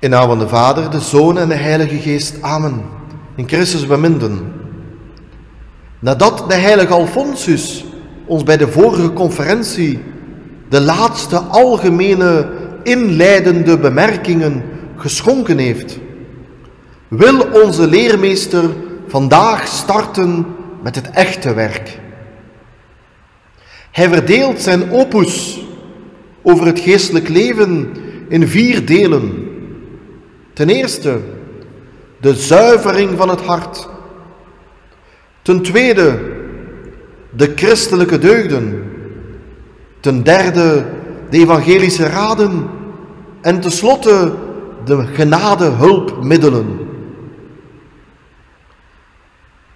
In naam van de Vader, de Zoon en de Heilige Geest. Amen. In Christus beminden. Nadat de heilige Alfonsus ons bij de vorige conferentie de laatste algemene inleidende bemerkingen geschonken heeft, wil onze leermeester vandaag starten met het echte werk. Hij verdeelt zijn opus over het geestelijk leven in vier delen. Ten eerste de zuivering van het hart. Ten tweede de christelijke deugden. Ten derde de evangelische raden. En tenslotte de genade hulpmiddelen.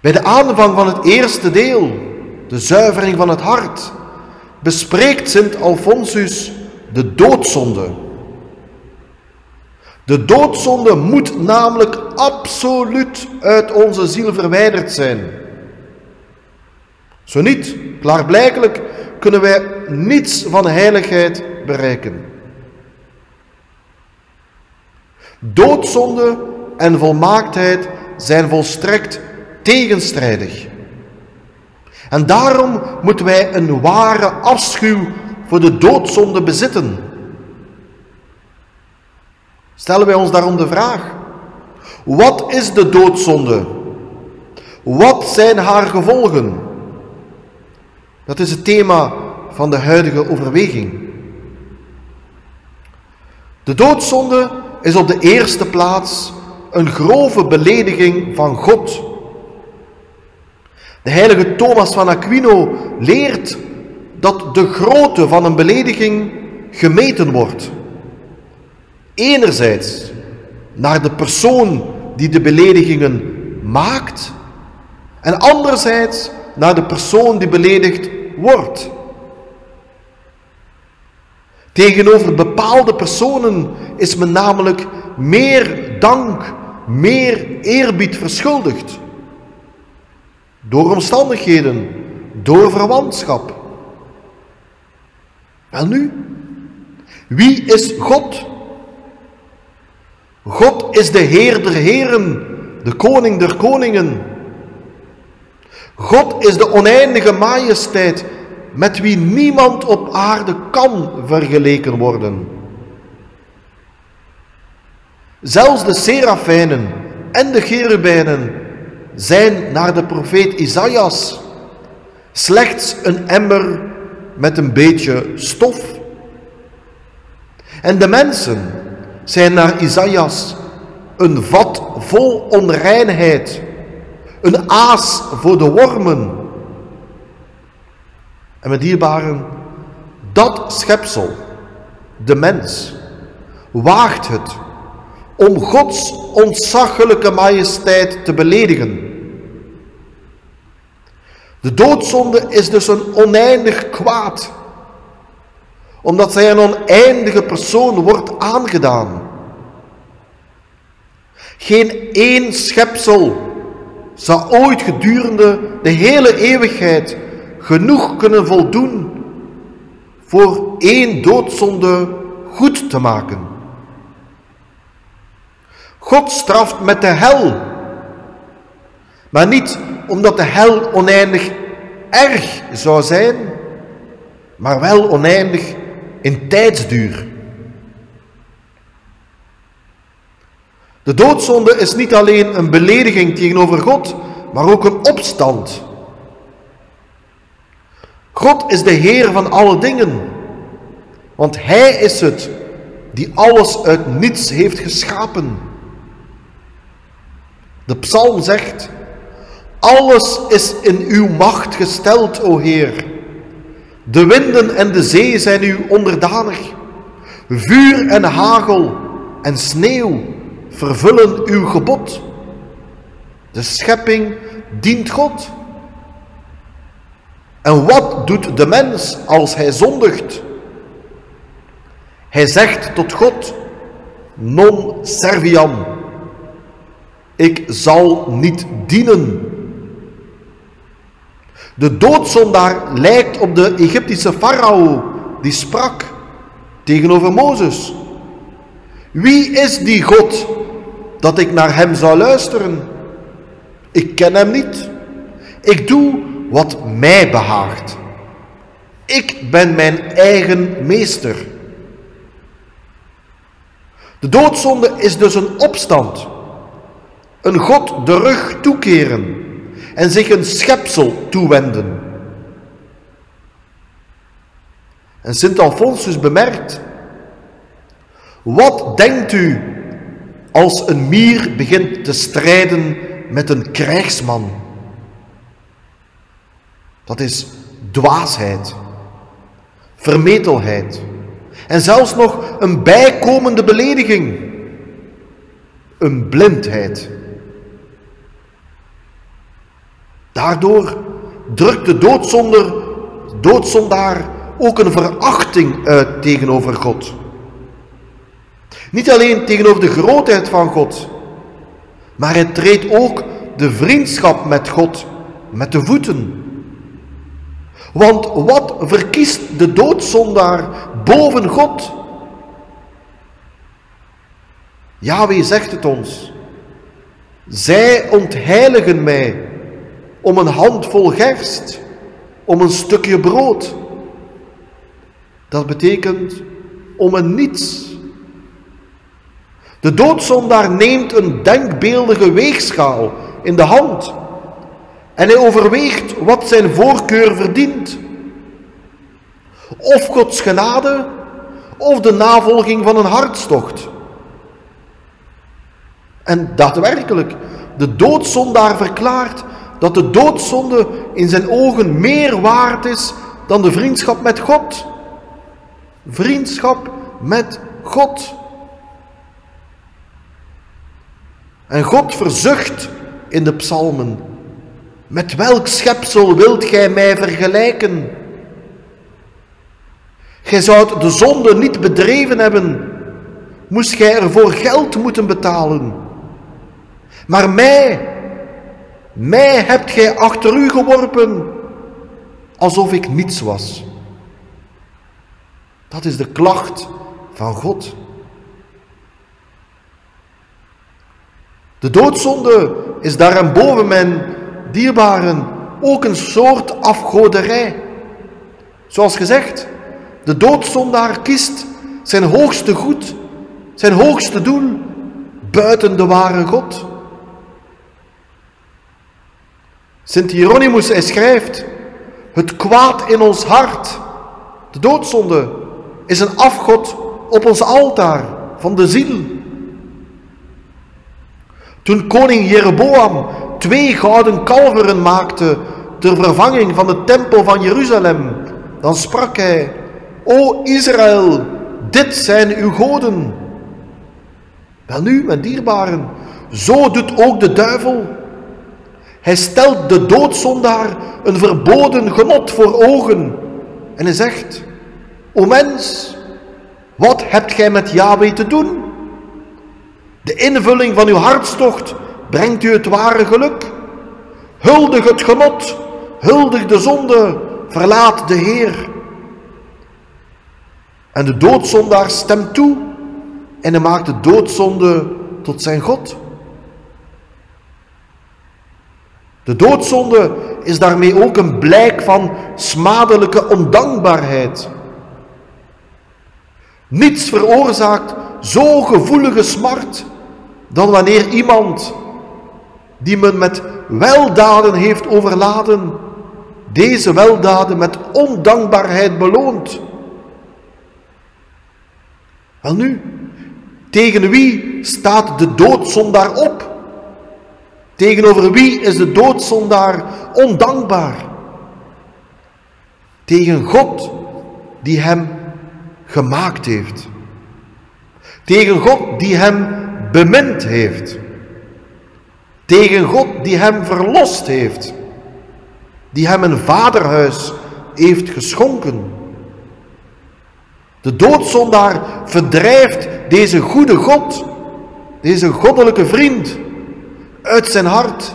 Bij de aanvang van het eerste deel, de zuivering van het hart, bespreekt Sint Alfonsus de doodzonde. De doodzonde moet namelijk absoluut uit onze ziel verwijderd zijn. Zo niet, klaarblijkelijk kunnen wij niets van heiligheid bereiken. Doodzonde en volmaaktheid zijn volstrekt tegenstrijdig. En daarom moeten wij een ware afschuw voor de doodzonde bezitten. Stellen wij ons daarom de vraag: wat is de doodzonde? Wat zijn haar gevolgen? Dat is het thema van de huidige overweging. De doodzonde is op de eerste plaats een grove belediging van God. De heilige Thomas van Aquino leert dat de grootte van een belediging gemeten wordt. Enerzijds naar de persoon die de beledigingen maakt en anderzijds naar de persoon die beledigd wordt. Tegenover bepaalde personen is men namelijk meer dank, meer eerbied verschuldigd. Door omstandigheden, door verwantschap. Wel nu, wie is God? God is de Heer der Heren, de Koning der Koningen. God is de oneindige majesteit met wie niemand op aarde kan vergeleken worden. Zelfs de serafijnen en de cherubijnen zijn naar de profeet Isaïas slechts een emmer met een beetje stof. En de mensen zijn naar Isaïas een vat vol onreinheid, een aas voor de wormen. En met dierbaren, dat schepsel, de mens, waagt het om Gods ontzaglijke majesteit te beledigen. De doodzonde is dus een oneindig kwaad, omdat zij een oneindige persoon wordt aangedaan. Geen één schepsel zal ooit gedurende de hele eeuwigheid genoeg kunnen voldoen voor één doodzonde goed te maken. God straft met de hel. Maar niet omdat de hel oneindig erg zou zijn, maar wel oneindig in tijdsduur. De doodzonde is niet alleen een belediging tegenover God, maar ook een opstand. God is de Heer van alle dingen, want Hij is het die alles uit niets heeft geschapen. De psalm zegt, alles is in uw macht gesteld, o Heer. De winden en de zee zijn u onderdanig. Vuur en hagel en sneeuw vervullen uw gebod. De schepping dient God. En wat doet de mens als hij zondigt? Hij zegt tot God, non serviam. Ik zal niet dienen. De doodzondaar lijkt op de Egyptische farao die sprak tegenover Mozes. Wie is die God dat ik naar hem zou luisteren? Ik ken hem niet. Ik doe wat mij behaagt. Ik ben mijn eigen meester. De doodzonde is dus een opstand. Een God de rug toekeren en zich een schepsel toewenden. En Sint Alfonsus bemerkt, wat denkt u als een mier begint te strijden met een krijgsman? Dat is dwaasheid, vermetelheid en zelfs nog een bijkomende belediging, een blindheid. Daardoor drukt de doodzonder, doodzondaar ook een verachting uit tegenover God. Niet alleen tegenover de grootheid van God, maar hij treedt ook de vriendschap met God met de voeten. Want wat verkiest de doodzondaar boven God? Yahweh zegt het ons. Zij ontheiligen mij om een handvol gerst, om een stukje brood. Dat betekent om een niets. De doodzondaar neemt een denkbeeldige weegschaal in de hand en hij overweegt wat zijn voorkeur verdient. Of Gods genade of de navolging van een hartstocht. En daadwerkelijk, de doodzondaar verklaart dat de doodzonde in zijn ogen meer waard is dan de vriendschap met God. Vriendschap met God. En God verzucht in de psalmen, met welk schepsel wilt gij mij vergelijken? Gij zoudt de zonde niet bedreven hebben, moest gij ervoor geld moeten betalen. Maar mij, mij hebt gij achter u geworpen, alsof ik niets was. Dat is de klacht van God. De doodzonde is daarboven mijn dierbaren ook een soort afgoderij. Zoals gezegd, de doodzondaar kiest zijn hoogste goed, zijn hoogste doel buiten de ware God. Sint Hieronymus, schrijft, het kwaad in ons hart, de doodzonde, is een afgod op ons altaar van de ziel. Toen koning Jeroboam twee gouden kalveren maakte ter vervanging van de tempel van Jeruzalem, dan sprak hij, O Israël, dit zijn uw goden. Welnu, mijn dierbaren, zo doet ook de duivel. Hij stelt de doodzondaar een verboden genot voor ogen. En hij zegt, O mens, wat hebt gij met Yahweh te doen? De invulling van uw hartstocht brengt u het ware geluk. Huldig het genot, huldig de zonde, verlaat de Heer. En de doodzondaar stemt toe en hij maakt de doodzonde tot zijn God. De doodzonde is daarmee ook een blijk van smadelijke ondankbaarheid. Niets veroorzaakt zo gevoelige smart dan wanneer iemand die men met weldaden heeft overladen, deze weldaden met ondankbaarheid beloont. Wel nu, tegen wie staat de doodzondaar op? Tegenover wie is de doodzondaar ondankbaar? Tegen God die hem gemaakt heeft. Tegen God die hem bemind heeft. Tegen God die hem verlost heeft. Die hem een vaderhuis heeft geschonken. De doodzondaar verdrijft deze goede God, deze goddelijke vriend, uit zijn hart.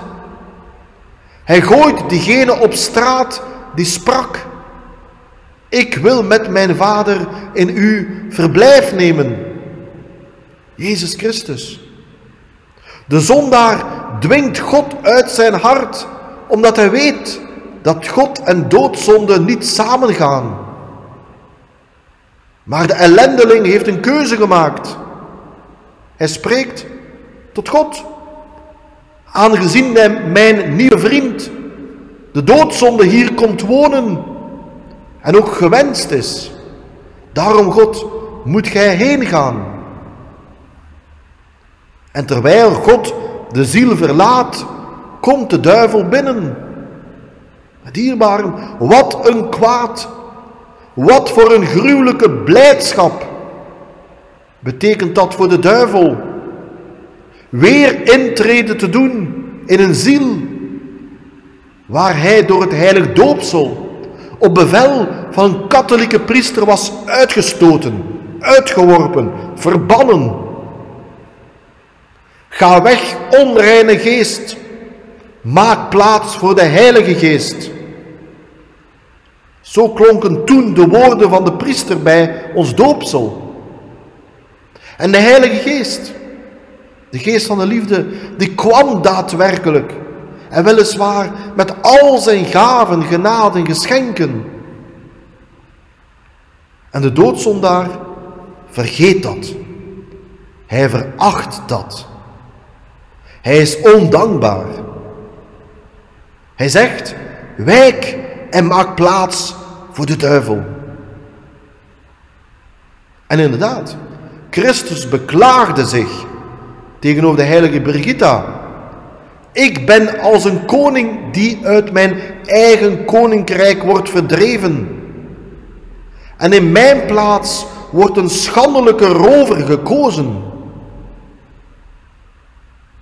Hij gooit diegene op straat die sprak. Ik wil met mijn vader in u verblijf nemen. Jezus Christus. De zondaar dwingt God uit zijn hart, omdat hij weet dat God en doodzonde niet samengaan. Maar de ellendeling heeft een keuze gemaakt. Hij spreekt tot God. Aangezien mijn nieuwe vriend, de doodzonde, hier komt wonen en ook gewenst is. Daarom, God, moet gij heen gaan. En terwijl God de ziel verlaat, komt de duivel binnen. Dierbaren, wat een kwaad, wat voor een gruwelijke blijdschap betekent dat voor de duivel. Weer intreden te doen in een ziel waar hij door het heilig doopsel op bevel van een katholieke priester was uitgestoten, uitgeworpen, verbannen. Ga weg, onreine geest. Maak plaats voor de Heilige Geest. Zo klonken toen de woorden van de priester bij ons doopsel. En de Heilige Geest, de Geest van de liefde, die kwam daadwerkelijk. En weliswaar met al zijn gaven, genaden, geschenken. En de doodzondaar vergeet dat. Hij veracht dat. Hij is ondankbaar. Hij zegt: wijk en maak plaats voor de duivel. En inderdaad, Christus beklaagde zich tegenover de heilige Brigitta. Ik ben als een koning die uit mijn eigen koninkrijk wordt verdreven. En in mijn plaats wordt een schandelijke rover gekozen.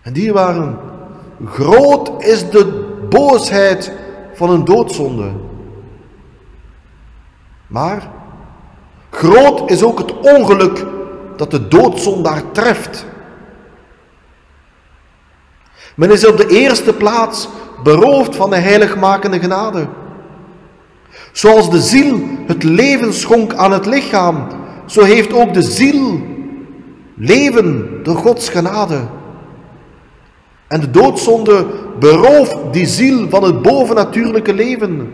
En die waren, groot is de boosheid van een doodzonde. Maar groot is ook het ongeluk dat de doodzondaar treft. Men is op de eerste plaats beroofd van de heiligmakende genade. Zoals de ziel het leven schonk aan het lichaam, zo heeft ook de ziel leven door Gods genade. En de doodzonde berooft die ziel van het bovennatuurlijke leven.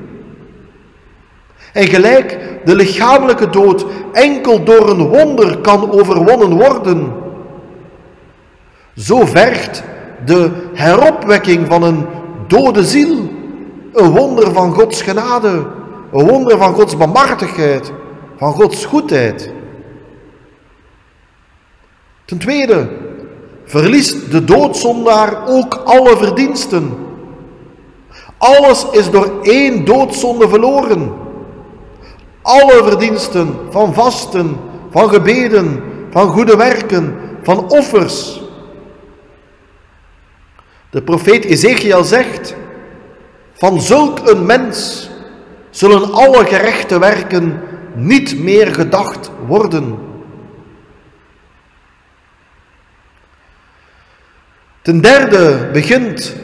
En gelijk de lichamelijke dood enkel door een wonder kan overwonnen worden, zo vergt de heropwekking van een dode ziel een wonder van Gods genade, een wonder van Gods barmhartigheid, van Gods goedheid. Ten tweede, verliest de doodzondaar ook alle verdiensten. Alles is door één doodzonde verloren. Alle verdiensten van vasten, van gebeden, van goede werken, van offers. De profeet Ezekiel zegt, van zulk een mens zullen alle gerechte werken niet meer gedacht worden. Ten derde begint,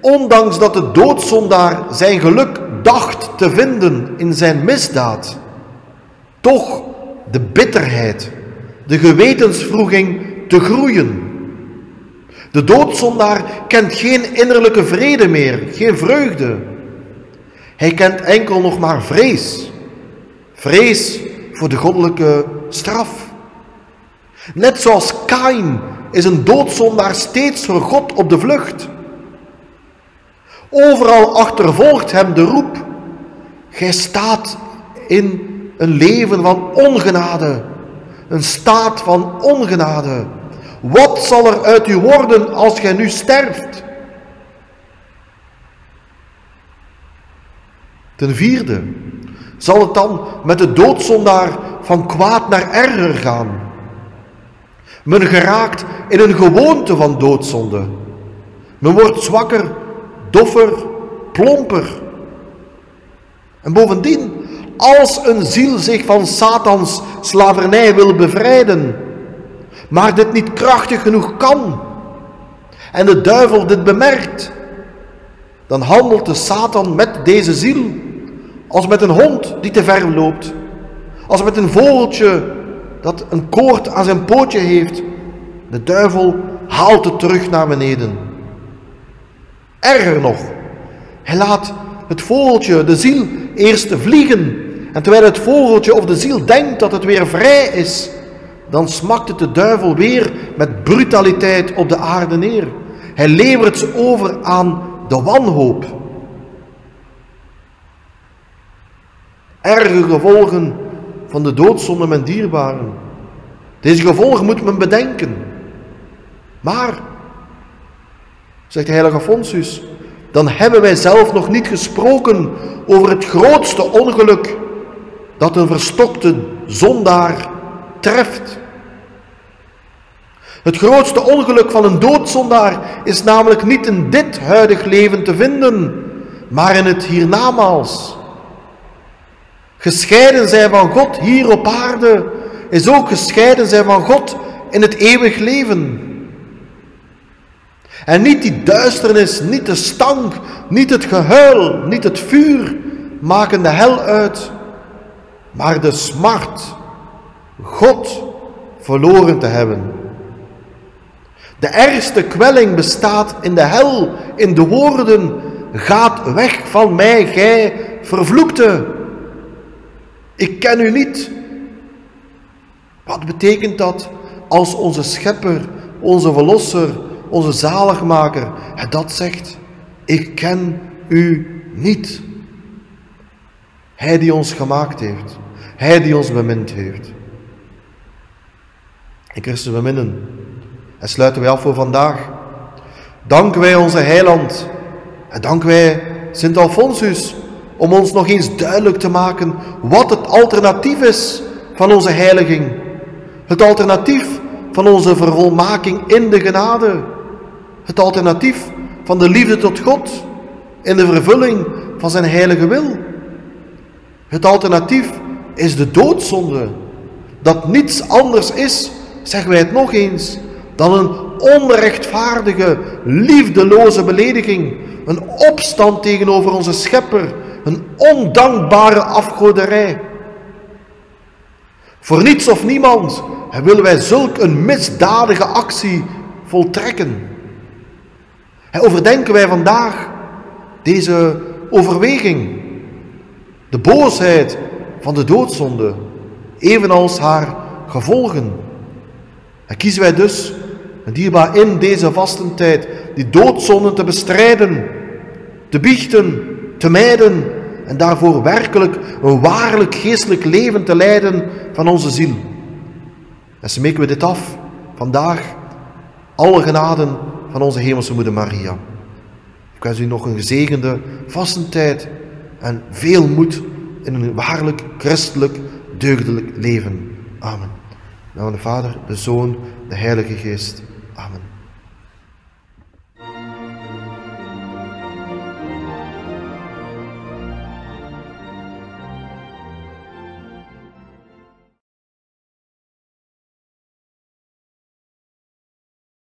ondanks dat de doodzondaar zijn geluk dacht te vinden in zijn misdaad, toch de bitterheid, de gewetensvroeging te groeien. De doodzondaar kent geen innerlijke vrede meer, geen vreugde. Hij kent enkel nog maar vrees. Vrees voor de goddelijke straf. Net zoals Kain is een doodzondaar steeds voor God op de vlucht. Overal achtervolgt hem de roep. Gij staat in een leven van ongenade, een staat van ongenade. Wat zal er uit u worden als gij nu sterft? Ten vierde, zal het dan met de doodzondaar van kwaad naar erger gaan? Men geraakt in een gewoonte van doodzonde. Men wordt zwakker, doffer, plomper. En bovendien, als een ziel zich van Satans slavernij wil bevrijden, maar dit niet krachtig genoeg kan, en de duivel dit bemerkt, dan handelt de Satan met deze ziel als met een hond die te ver loopt, als met een vogeltje dat een koord aan zijn pootje heeft De duivel haalt het terug naar beneden. Erger nog, hij laat het vogeltje, de ziel, eerst vliegen. En terwijl het vogeltje of de ziel denkt dat het weer vrij is, dan smakt het de duivel weer met brutaliteit op de aarde neer. Hij levert ze over aan de wanhoop. Erge gevolgen van de doodzonde met dierbaren. Deze gevolgen moet men bedenken. Maar, zegt de heilige Afonsus, dan hebben wij zelf nog niet gesproken over het grootste ongeluk dat een verstokte zondaar treft. Het grootste ongeluk van een doodzondaar is namelijk niet in dit huidig leven te vinden, maar in het hiernamaals. Gescheiden zijn van God hier op aarde is ook gescheiden zijn van God in het eeuwig leven. En niet die duisternis, niet de stank, niet het gehuil, niet het vuur maken de hel uit, maar de smart, God verloren te hebben. De ergste kwelling bestaat in de hel, in de woorden, gaat weg van mij, gij vervloekte. Ik ken u niet. Wat betekent dat als onze schepper, onze verlosser, onze zaligmaker dat zegt? Ik ken u niet. Hij die ons gemaakt heeft, hij die ons bemind heeft. In Christus beminnen. En sluiten wij af voor vandaag. Danken wij onze heiland en danken wij Sint Alfonsus om ons nog eens duidelijk te maken wat het alternatief is van onze heiliging. Het alternatief van onze vervolmaking in de genade. Het alternatief van de liefde tot God in de vervulling van zijn heilige wil. Het alternatief is de doodzonde. Dat niets anders is, zeggen wij het nog eens, dan een onrechtvaardige, liefdeloze belediging. Een opstand tegenover onze schepper. Een ondankbare afgoderij. Voor niets of niemand willen wij zulk een misdadige actie voltrekken. En overdenken wij vandaag deze overweging. De boosheid van de doodzonde, evenals haar gevolgen. En kiezen wij dus dierbaar in deze vastentijd die doodzonde te bestrijden, te biechten, te mijden en daarvoor werkelijk een waarlijk geestelijk leven te leiden van onze ziel. En smeken we dit af vandaag, alle genaden van onze Hemelse Moeder Maria. Ik wens u nog een gezegende vastentijd en veel moed in een waarlijk christelijk, deugdelijk leven. Amen. Nou, de Vader, de Zoon, de Heilige Geest. Amen.